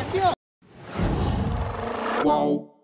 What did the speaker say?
Aqui, ó. Uau.